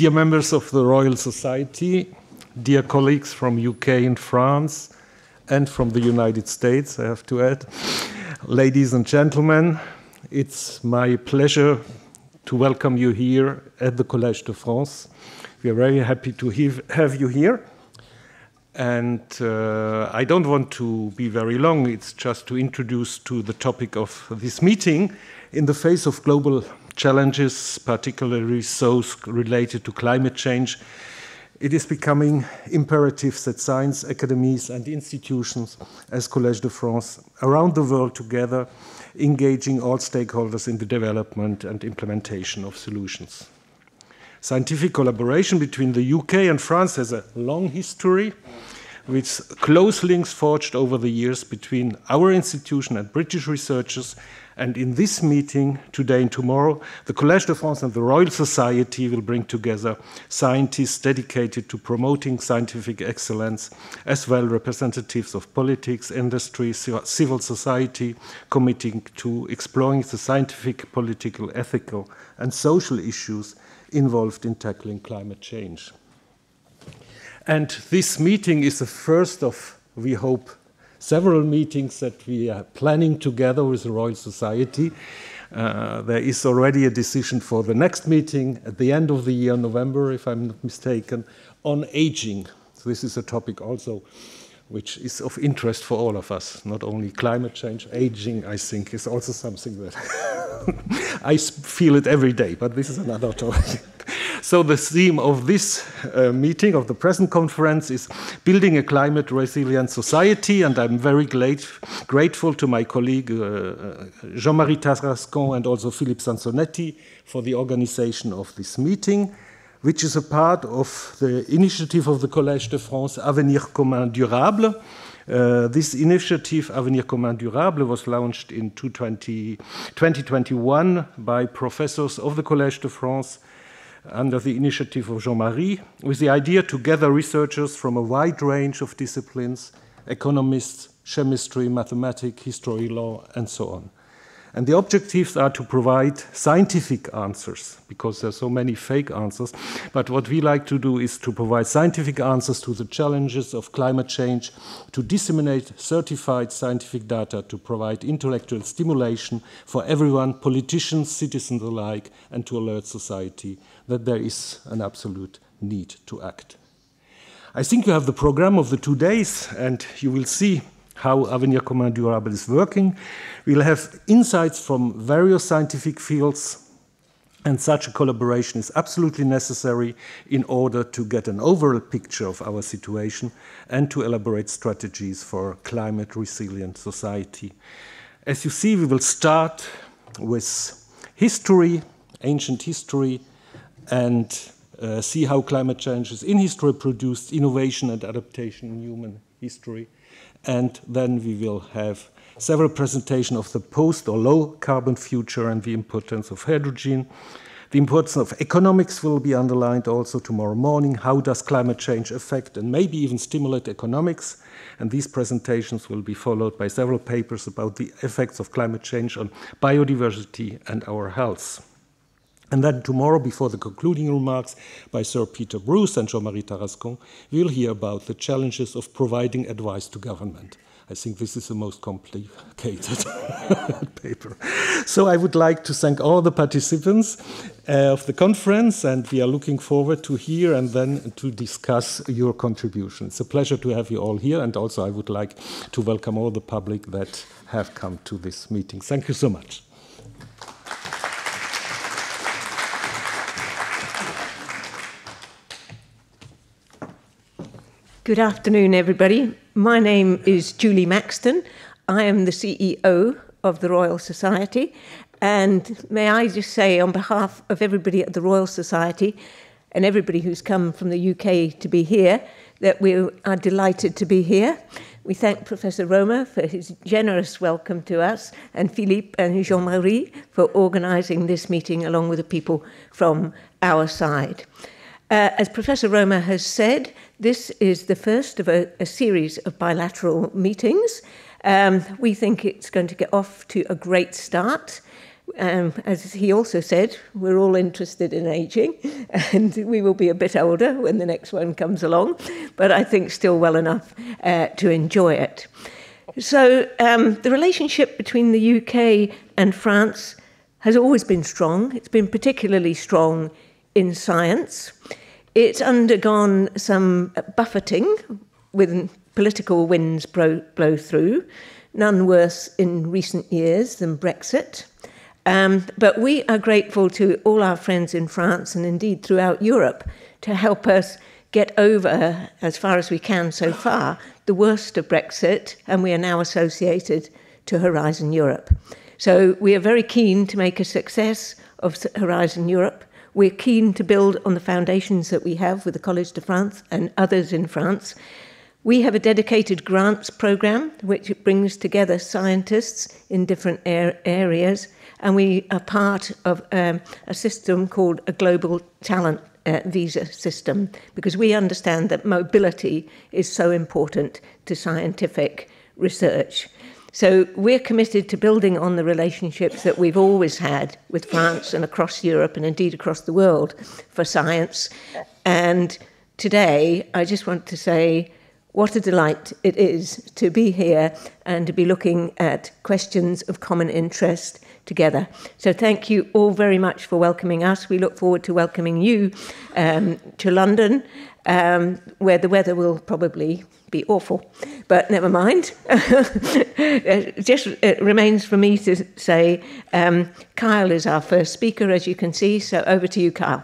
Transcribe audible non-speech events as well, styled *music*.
Dear members of the Royal Society, dear colleagues from UK and France, and from the United States, I have to add, ladies and gentlemen, it's my pleasure to welcome you here at the Collège de France. We are very happy to have you here. And uh, I don't want to be very long, it's just to introduce to the topic of this meeting. In the face of global challenges, particularly those related to climate change, it is becoming imperative that science academies and institutions as Collège de France around the world together engaging all stakeholders in the development and implementation of solutions. Scientific collaboration between the UK and France has a long history with close links forged over the years between our institution and British researchers and in this meeting, today and tomorrow, the Collège de France and the Royal Society will bring together scientists dedicated to promoting scientific excellence, as well representatives of politics, industry, civil society, committing to exploring the scientific, political, ethical, and social issues involved in tackling climate change. And this meeting is the first of, we hope, several meetings that we are planning together with the Royal Society. Uh, there is already a decision for the next meeting at the end of the year, November, if I'm not mistaken, on aging. So this is a topic also which is of interest for all of us, not only climate change, aging, I think, is also something that *laughs* I feel it every day, but this is another *laughs* topic. So the theme of this uh, meeting, of the present conference, is building a climate resilient society, and I'm very glad, grateful to my colleague uh, uh Jean-Marie Tarascon and also Philippe Sansonetti for the organization of this meeting, which is a part of the initiative of the Collège de France Avenir Commun Durable. Uh, this initiative, Avenir Commun Durable, was launched in 2020, 2021 by professors of the Collège de France under the initiative of Jean Marie, with the idea to gather researchers from a wide range of disciplines economists, chemistry, mathematics, history, law, and so on. And the objectives are to provide scientific answers, because there are so many fake answers. But what we like to do is to provide scientific answers to the challenges of climate change, to disseminate certified scientific data, to provide intellectual stimulation for everyone, politicians, citizens alike, and to alert society that there is an absolute need to act. I think you have the program of the two days, and you will see how Avenir Commun Durable is working. We'll have insights from various scientific fields, and such a collaboration is absolutely necessary in order to get an overall picture of our situation and to elaborate strategies for climate resilient society. As you see, we will start with history, ancient history, and uh, see how climate change changes in history produced innovation and adaptation in human history and then we will have several presentations of the post or low carbon future and the importance of hydrogen. The importance of economics will be underlined also tomorrow morning. How does climate change affect and maybe even stimulate economics? And these presentations will be followed by several papers about the effects of climate change on biodiversity and our health. And then tomorrow, before the concluding remarks by Sir Peter Bruce and Jean-Marie Tarascon, we'll hear about the challenges of providing advice to government. I think this is the most complicated *laughs* paper. So I would like to thank all the participants uh, of the conference, and we are looking forward to hear and then to discuss your contribution. It's a pleasure to have you all here, and also I would like to welcome all the public that have come to this meeting. Thank you so much. Good afternoon, everybody. My name is Julie Maxton. I am the CEO of the Royal Society. And may I just say, on behalf of everybody at the Royal Society and everybody who's come from the UK to be here, that we are delighted to be here. We thank Professor Römer for his generous welcome to us and Philippe and Jean Marie for organising this meeting along with the people from our side. Uh, as Professor Römer has said, this is the first of a, a series of bilateral meetings. Um, we think it's going to get off to a great start. um, as he also said, we're all interested in aging, *laughs* and we will be a bit older when the next one comes along, but I think still well enough uh, to enjoy it. So, um, the relationship between the UK and France has always been strong. It's been particularly strong in science. It's undergone some buffeting when political winds blow, blow through, none worse in recent years than Brexit. Um, but we are grateful to all our friends in France and indeed throughout Europe to help us get over, as far as we can so far, the worst of Brexit, and we are now associated to Horizon Europe. So we are very keen to make a success of Horizon Europe. We're keen to build on the foundations that we have with the Collège de France and others in France. We have a dedicated grants program which brings together scientists in different areas and we are part of um, a system called a global talent uh, visa system because we understand that mobility is so important to scientific research. So we're committed to building on the relationships that we've always had with France and across Europe and indeed across the world for science. And today, I just want to say what a delight it is to be here and to be looking at questions of common interest together. So thank you all very much for welcoming us. We look forward to welcoming you um, to London, um, where the weather will probably be awful. But never mind. it *laughs* just it remains for me to say um, Kyle is our first speaker, as you can see. So over to you, Kyle.